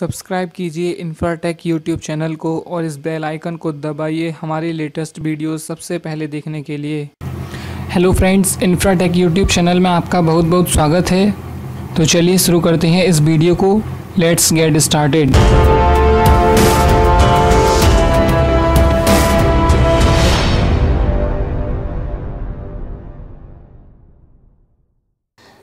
Subscribe कीजिए Infratech YouTube channel को और इस बेल आइकन को दबाइए हमारी लेटेस्ट वीडियोस सबसे पहले देखने के लिए। Hello friends Infratech YouTube channel में आपका बहुत बहुत स्वागत है। तो चलिए शुरू करते हैं इस वीडियो को। लेट्स गेट स्टार्टेड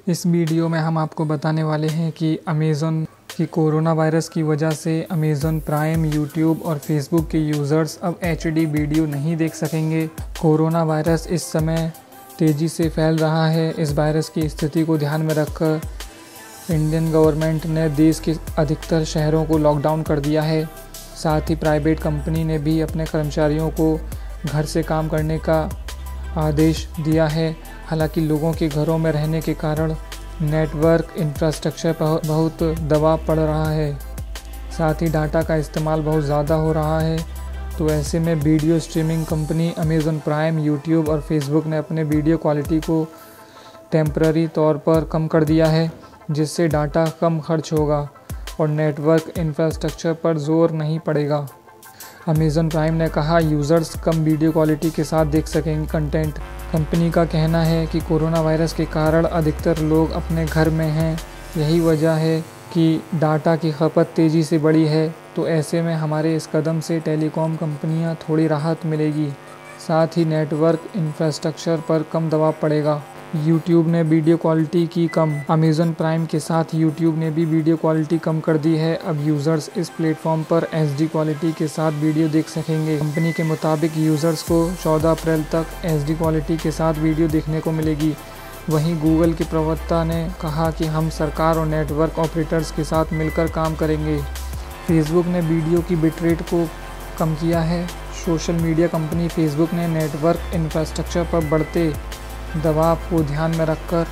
इस वीडियो में हम आपको बताने वाले हैं कि अमेज़ोन की कोरोना वायरस की वजह से अमेज़न प्राइम यूट्यूब और फेसबुक के यूज़र्स अब एचडी वीडियो नहीं देख सकेंगे। कोरोना वायरस इस समय तेज़ी से फैल रहा है। इस वायरस की स्थिति को ध्यान में रखकर इंडियन गवर्नमेंट ने देश के अधिकतर शहरों को लॉकडाउन कर दिया है। साथ ही प्राइवेट कंपनी ने भी अपने कर्मचारियों को घर से काम करने का आदेश दिया है। हालाँकि लोगों के घरों में रहने के कारण नेटवर्क इंफ्रास्ट्रक्चर पर बहुत दबाव पड़ रहा है। साथ ही डाटा का इस्तेमाल बहुत ज़्यादा हो रहा है। तो ऐसे में video streaming company Amazon Prime YouTube और फेसबुक ने अपने वीडियो क्वालिटी को टेम्प्ररी तौर पर कम कर दिया है, जिससे डाटा कम खर्च होगा और नेटवर्क इंफ्रास्ट्रक्चर पर ज़ोर नहीं पड़ेगा। अमेज़न प्राइम ने कहा, यूज़र्स कम वीडियो क्वालिटी के साथ देख सकेंगे कंटेंट कंपनी का कहना है कि कोरोना वायरस के कारण अधिकतर लोग अपने घर में हैं। यही वजह है कि डाटा की खपत तेज़ी से बढ़ी है तो ऐसे में हमारे इस कदम से टेलीकॉम कंपनियाँ थोड़ी राहत मिलेगी। साथ ही नेटवर्क इंफ्रास्ट्रक्चर पर कम दबाव पड़ेगा। यूट्यूब ने वीडियो क्वालिटी की कम। अमेज़न प्राइम के साथ यूट्यूब ने भी वीडियो क्वालिटी कम कर दी है। अब यूज़र्स इस प्लेटफॉर्म पर एच क्वालिटी के साथ वीडियो देख सकेंगे। कंपनी के मुताबिक यूज़र्स को 14 अप्रैल तक एच क्वालिटी के साथ वीडियो देखने को मिलेगी। वहीं गूगल के प्रवक्ता ने कहा कि हम सरकार और नेटवर्क ऑपरेटर्स के साथ मिलकर काम करेंगे। फेसबुक ने वीडियो की बिटरेट को कम किया है। सोशल मीडिया कंपनी फेसबुक ने नेटवर्क इंफ्रास्ट्रक्चर पर बढ़ते दबाव को ध्यान में रखकर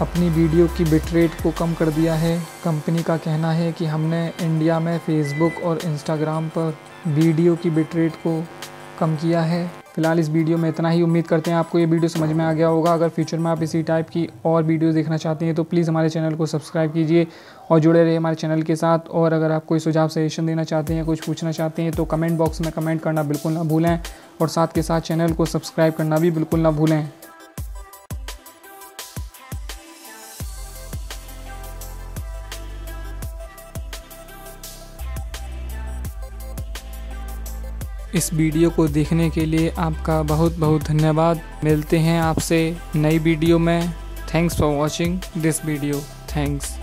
अपनी वीडियो की बिटरेट को कम कर दिया है। कंपनी का कहना है कि हमने इंडिया में फेसबुक और इंस्टाग्राम पर वीडियो की बिटरेट को कम किया है। फ़िलहाल इस वीडियो में इतना ही। उम्मीद करते हैं आपको ये वीडियो समझ में आ गया होगा। अगर फ्यूचर में आप इसी टाइप की और वीडियो देखना चाहते हैं तो प्लीज़ हमारे चैनल को सब्सक्राइब कीजिए और जुड़े रहिए हमारे चैनल के साथ। और अगर आप कोई सुझाव, सजेशन देना चाहते हैं, कुछ पूछना चाहते हैं तो कमेंट बॉक्स में कमेंट करना बिल्कुल ना भूलें और साथ के साथ चैनल को सब्सक्राइब करना भी बिल्कुल ना भूलें। इस वीडियो को देखने के लिए आपका बहुत बहुत धन्यवाद। मिलते हैं आपसे नई वीडियो में। Thanks for watching this video thanks